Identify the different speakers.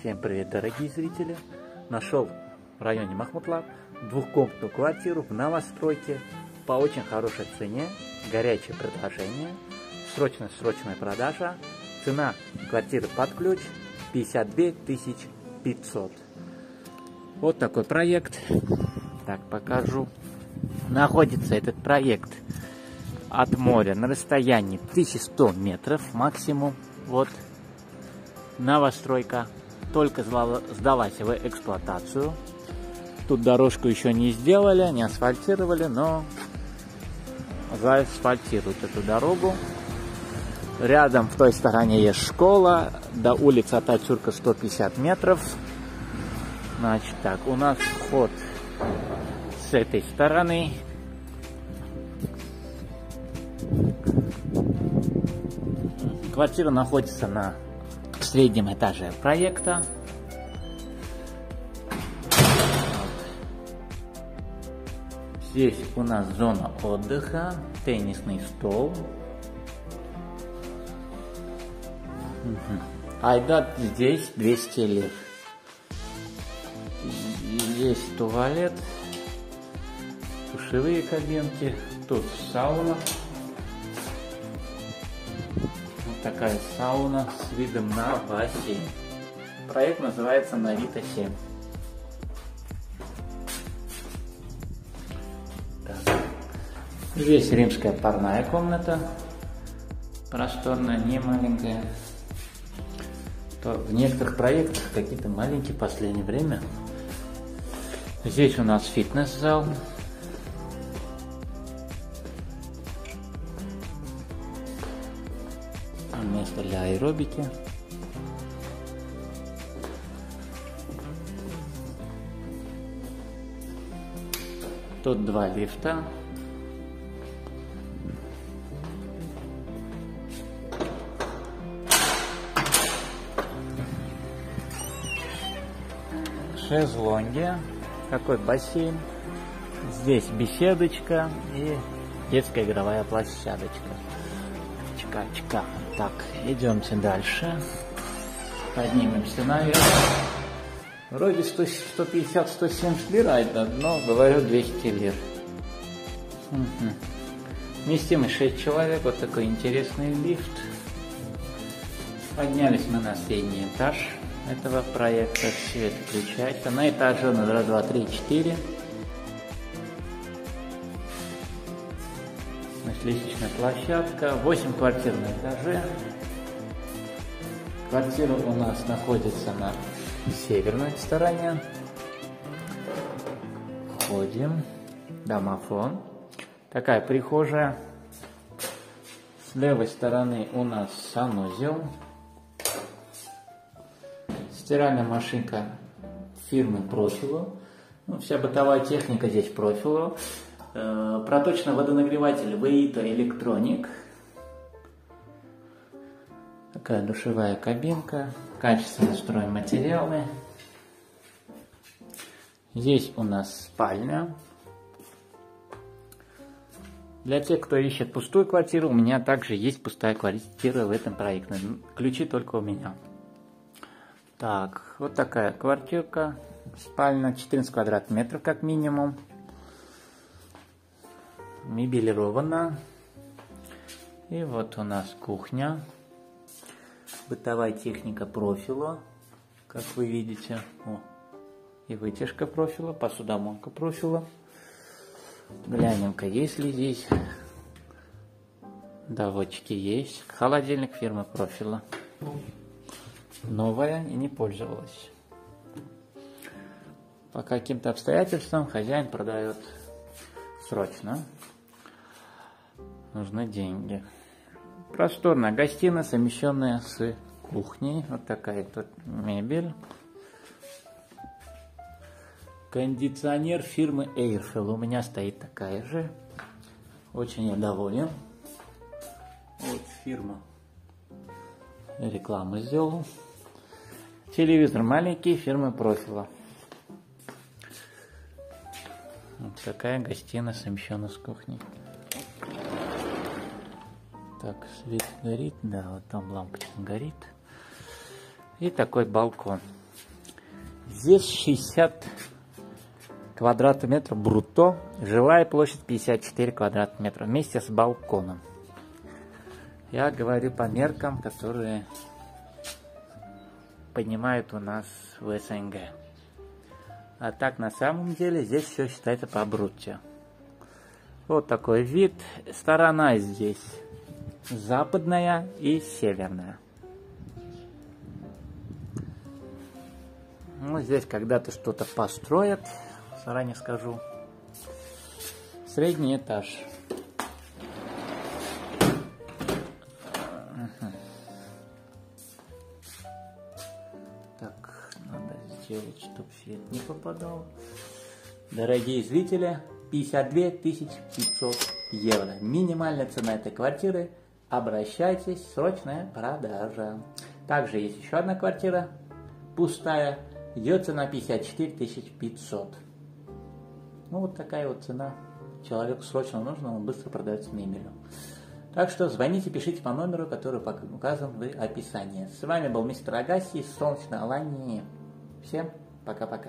Speaker 1: Всем привет, дорогие зрители! Нашел в районе Махмутлав двухкомнатную квартиру в новостройке по очень хорошей цене, горячее предложение, срочная-срочная продажа, цена квартиры под ключ 52 500. Вот такой проект. Так, покажу. Находится этот проект от моря на расстоянии 1100 метров максимум. Вот новостройка только сдалась в эксплуатацию. Тут дорожку еще не сделали, не асфальтировали, но заасфальтируют эту дорогу. Рядом в той стороне есть школа, до улицы Ататюрка 150 метров. Значит так, у нас вход с этой стороны. Квартира находится на среднем этаже проекта. Здесь у нас зона отдыха, теннисный стол. Айдат здесь 200 лир. Здесь туалет, душевые кабинки, тут сауна такая сауна с видом на бассейн. Проект называется Навита 7. Так. Здесь римская парная комната. Просторная, не маленькая. То в некоторых проектах какие-то маленькие в последнее время. Здесь у нас фитнес-зал. Место для аэробики. Тут два лифта. Шезлонги. Какой бассейн. Здесь беседочка и детская игровая площадочка качка. Так, идемте дальше. Поднимемся наверх. Вроде 150-170 лир, а дно, говорю, 200 лир. Угу. Вместимость 6 человек, вот такой интересный лифт. Поднялись мы на средний этаж этого проекта, все это включается. На этаже номер 2, 3, 4. Лестничная площадка, 8 квартир на этаже. Квартира у нас находится на северной стороне. Входим. Домофон. Такая прихожая. С левой стороны у нас санузел. Стиральная машинка фирмы Профило. Ну, вся бытовая техника здесь Профило. Э, проточный водонагреватель Veito Electronic. Такая душевая кабинка, качественные стройматериалы. Здесь у нас спальня. Для тех, кто ищет пустую квартиру, у меня также есть пустая квартира в этом проекте. Ключи только у меня. Так, вот такая квартирка. Спальня 14 квадратных метров как минимум мебелирована. И вот у нас кухня. Бытовая техника профила, как вы видите. О, и вытяжка профила, посудомойка профила. Глянем-ка, есть ли здесь доводчики есть. Холодильник фирмы профила. Новая и не пользовалась. По каким-то обстоятельствам хозяин продает срочно нужны деньги. Просторная гостиная, совмещенная с кухней. Вот такая тут мебель. Кондиционер фирмы Airfield. У меня стоит такая же. Очень я доволен. Вот фирма. Рекламу сделал. Телевизор маленький, фирмы Профила. Вот такая гостиная совмещена с кухней. Так, свет горит, да, вот там лампочка горит. И такой балкон. Здесь 60 квадратных метров брутто, жилая площадь 54 квадратных метра вместе с балконом. Я говорю по меркам, которые понимают у нас в СНГ. А так на самом деле здесь все считается по брутте. Вот такой вид. Сторона здесь западная и северная. Ну, здесь когда-то что-то построят, заранее скажу. Средний этаж. Так, надо сделать, чтобы свет не попадал. Дорогие зрители, 52 500 евро. Минимальная цена этой квартиры. Обращайтесь, срочная продажа. Также есть еще одна квартира, пустая, ее цена 54 500. Ну вот такая вот цена. Человеку срочно нужно, он быстро продается мебелью. Так что звоните, пишите по номеру, который указан в описании. С вами был мистер Агаси из Солнечной Алании. Всем пока-пока.